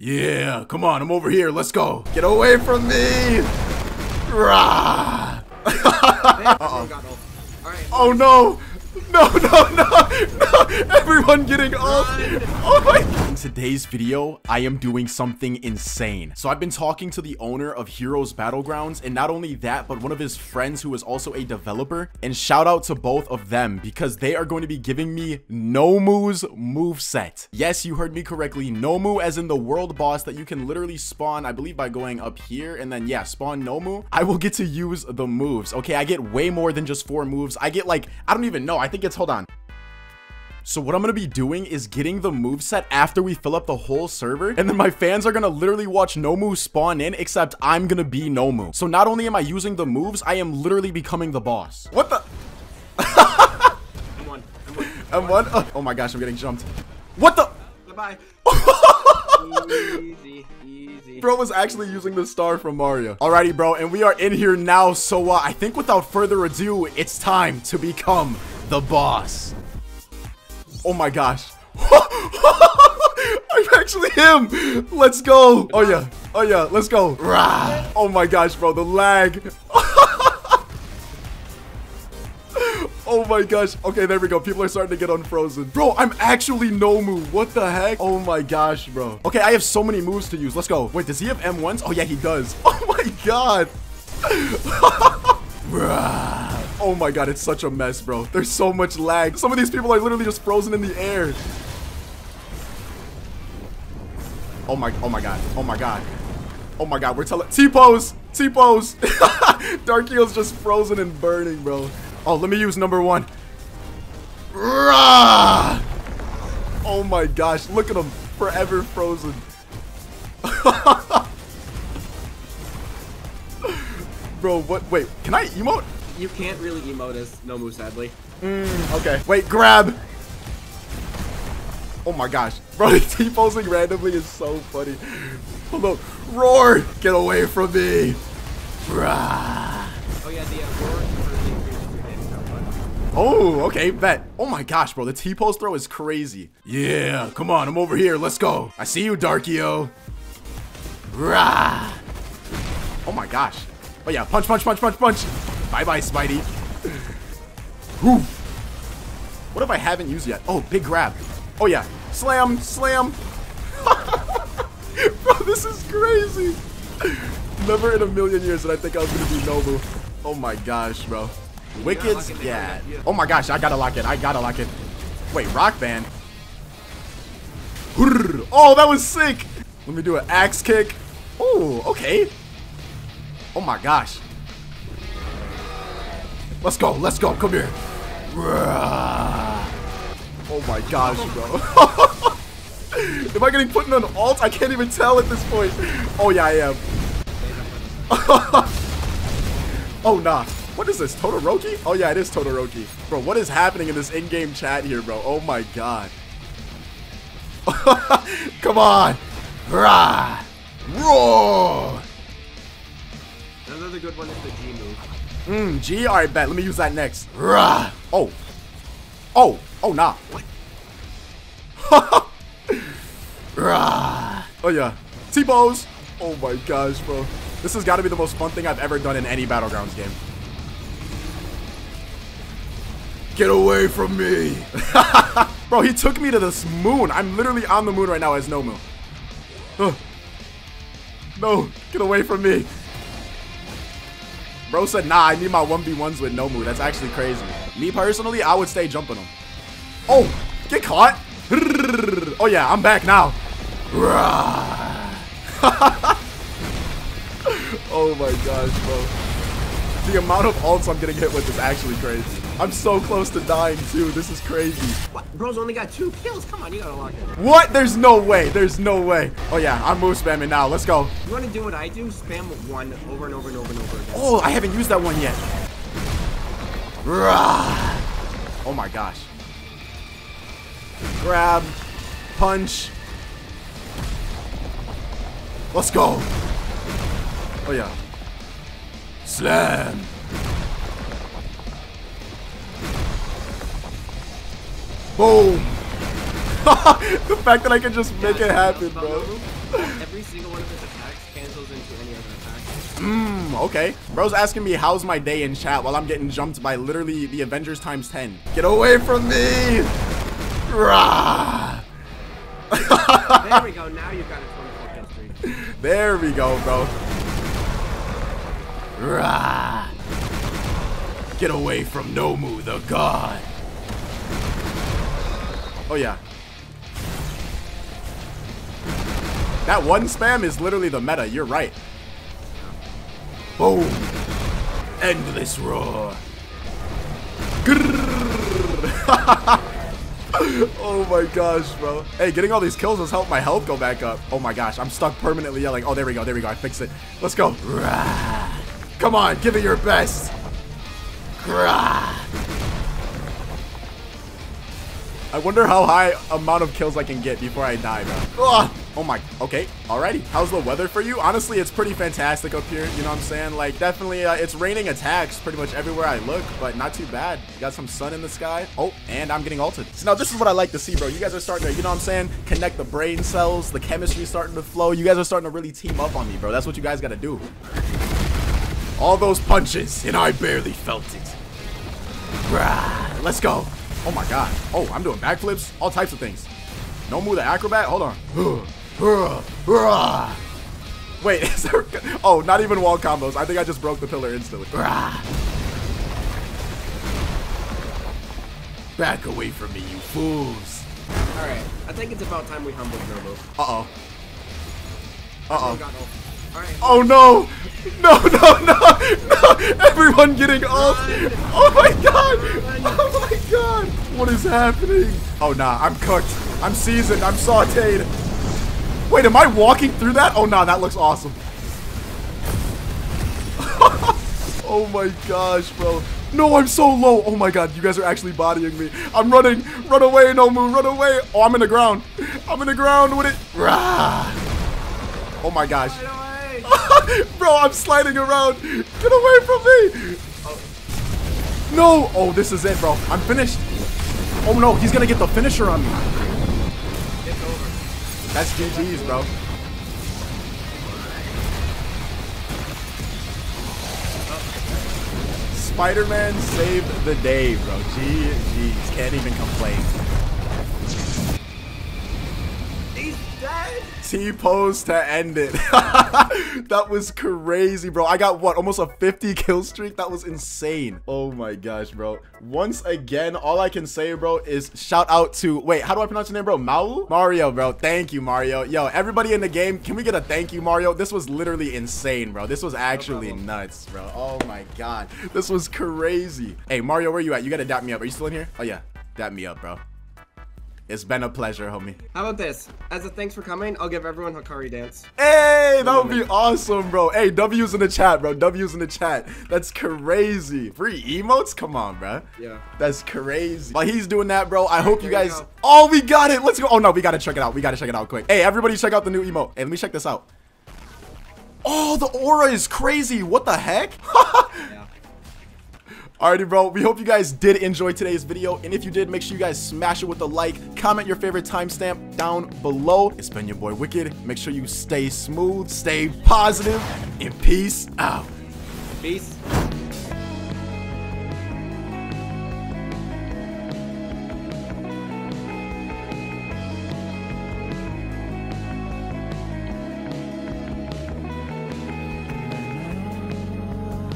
Yeah, come on, I'm over here. Let's go. Get away from me. Rah. Uh-oh. Oh no! No, no, no, no! Everyone getting off! Oh my! In today's video, I am doing something insane. So I've been talking to the owner of Heroes Battlegrounds, and not only that, but one of his friends who is also a developer. And shout out to both of them because they are going to be giving me Nomu's moveset. Yes, you heard me correctly. Nomu as in the world boss that you can literally spawn, I believe by going up here, and then yeah, spawn Nomu. I will get to use the moves. Okay, I get way more than just four moves. I get like, I don't even know. I think it's, hold on. So what I'm going to be doing is getting the move set after we fill up the whole server. And then my fans are going to literally watch Nomu spawn in, except I'm going to be Nomu. So not only am I using the moves, I am literally becoming the boss. What the? I'm one. I'm one. M1? Oh, oh my gosh, I'm getting jumped. What the? Bye-bye. easy, easy. Bro was actually using the star from Mario. Alrighty, bro, and we are in here now. So uh, I think without further ado, it's time to become the boss. Oh my gosh. I'm actually him. Let's go. Oh yeah. Oh yeah. Let's go. Rah. Oh my gosh, bro. The lag. Oh my gosh. Okay, there we go. People are starting to get unfrozen. Bro, I'm actually Nomu. What the heck? Oh my gosh, bro. Okay, I have so many moves to use. Let's go. Wait, does he have M1s? Oh yeah, he does. Oh my god. Oh my god, it's such a mess, bro. There's so much lag. Some of these people are literally just frozen in the air. Oh my, oh my god. Oh my god. Oh my god, we're telling T-pose! T-pose! Dark Heel's just frozen and burning, bro. Oh, let me use number one. Rah! Oh my gosh, look at him. Forever frozen. Bro, what? Wait, can I emote? You can't really emote as Nomu, sadly. Mm, okay. Wait, grab. Oh my gosh. Bro, the T-posing randomly is so funny. Hold up. Roar! Get away from me! Rah! Oh yeah, the uh, roar really increases your damage. Oh, okay, bet. Oh my gosh, bro, the T-pose throw is crazy. Yeah, come on, I'm over here. Let's go. I see you, Darkio. Rah! Oh my gosh. Oh yeah, punch, punch, punch, punch, punch. Bye-bye, Spidey. Whew. What if I haven't used yet? Oh, big grab. Oh yeah, slam, slam. bro, this is crazy. Never in a million years did I think I was gonna be Nomu. Oh my gosh, bro. Wicked's, yeah. Oh my gosh, I gotta lock it. I gotta lock it. Wait, rock band. Oh, that was sick. Let me do an axe kick. Oh, okay. Oh my gosh. Let's go. Let's go. Come here. Oh my gosh, bro. Am I getting put in an alt? I can't even tell at this point. Oh yeah, I am. oh nah. What is this? Todoroki? Oh yeah, it is Todoroki. Bro, what is happening in this in-game chat here, bro? Oh my god. Come on. Rah. Roar. Another good one is the G move. Mmm, G? Alright, bet. Let me use that next. Rah. Oh. Oh. Oh, nah. What? Rah. Oh, yeah. T-pose. Oh, my gosh, bro. This has got to be the most fun thing I've ever done in any Battlegrounds game. Get away from me. bro, he took me to this moon. I'm literally on the moon right now as Nomu. Ugh. No, get away from me. Bro said, nah, I need my 1v1s with Nomu. That's actually crazy. Me personally, I would stay jumping him. Oh, get caught. Oh yeah, I'm back now. oh my gosh, bro. The amount of ults I'm getting hit with is actually crazy. I'm so close to dying too. This is crazy. What? Bro's only got two kills. Come on, you gotta lock it. What? There's no way. There's no way. Oh yeah, I'm move spamming now. Let's go. You wanna do what I do? Spam one over and over and over and over again. Oh, I haven't used that one yet. Rah. Oh my gosh. Grab. Punch. Let's go. Oh yeah. Slam. Boom. the fact that I can just make it happen, bro. Every single one of his attacks cancels into any other attack. Mmm, okay. Bro's asking me how's my day in chat while I'm getting jumped by literally the Avengers times 10. Get away from me! Rah! there we go. Now you've got a 24 kill streak. There we go, bro. Rah! Get away from Nomu, the god. Oh, yeah. That one spam is literally the meta. You're right. Boom. Endless roar. Oh my gosh, bro. Hey, getting all these kills has helped my health go back up. Oh my gosh, I'm stuck permanently yelling. Oh, there we go, there we go. I fixed it. Let's go. Come on, give it your best. I wonder how high amount of kills I can get before I die, bro. Oh my, okay, alrighty. How's the weather for you? Honestly, it's pretty fantastic up here, you know what I'm saying? Like, definitely, uh, it's raining attacks pretty much everywhere I look, but not too bad. You got some sun in the sky. Oh, and I'm getting altered. So now this is what I like to see, bro. You guys are starting to, you know what I'm saying? Connect the brain cells, the chemistry starting to flow. You guys are starting to really team up on me, bro. That's what you guys gotta do. All those punches, and I barely felt it. Rah, let's go. Oh my god. Oh, I'm doing backflips, all types of things. Nomu the acrobat. Hold on. Wait, is there? Oh, not even wall combos. I think I just broke the pillar instantly. Back away from me, you fools. Alright, I think it's about time we humbled Nomu. Uh oh. Uh Oh, got ult. Alright. No! No, no, no, no! Everyone getting off! Oh my god! Oh my god! What is happening? Oh nah, I'm cooked. I'm seasoned. I'm sauteed. Wait, am I walking through that? Oh nah, that looks awesome. oh my gosh, bro. No, I'm so low. Oh my god, you guys are actually bodying me. I'm running. Run away, no move. Run away. Oh, I'm in the ground. I'm in the ground with it. Rah. Oh my gosh. Bro, I'm sliding around. Get away from me. Oh. No. Oh, this is it, bro. I'm finished. Oh no, he's gonna get the finisher on me. It's over. That's GG's, bro. Spider-Man saved the day, bro. GG's. Can't even complain. He's dead. T-pose to end it. that was crazy, bro. I got what? Almost a 50 kill streak? That was insane. Oh my gosh, bro. Once again, all I can say, bro, is shout out to, wait, how do I pronounce your name, bro? Mau? Mario, bro. Thank you, Mario. Yo, everybody in the game, can we get a thank you, Mario? This was literally insane, bro. This was actually problem. nuts, bro. Oh my God. This was crazy. Hey, Mario, where you at? You gotta dap me up. Are you still in here? Oh yeah, dap me up, bro. It's been a pleasure, homie. How about this? As a thanks for coming, I'll give everyone Hakari dance. Hey, that would be awesome, bro. Hey, W's in the chat, bro. W's in the chat. That's crazy. Free emotes? Come on, bro. Yeah. That's crazy. While he's doing that, bro, I hope you there you guys. go. Oh, we got it. Let's go. Oh no, we gotta check it out. We gotta check it out quick. Hey, everybody, check out the new emote. Hey, let me check this out. Oh, the aura is crazy. What the heck? Alrighty, bro. We hope you guys did enjoy today's video. And if you did, make sure you guys smash it with a like. Comment your favorite timestamp down below. It's been your boy Wicked. Make sure you stay smooth, stay positive, and peace out. Peace.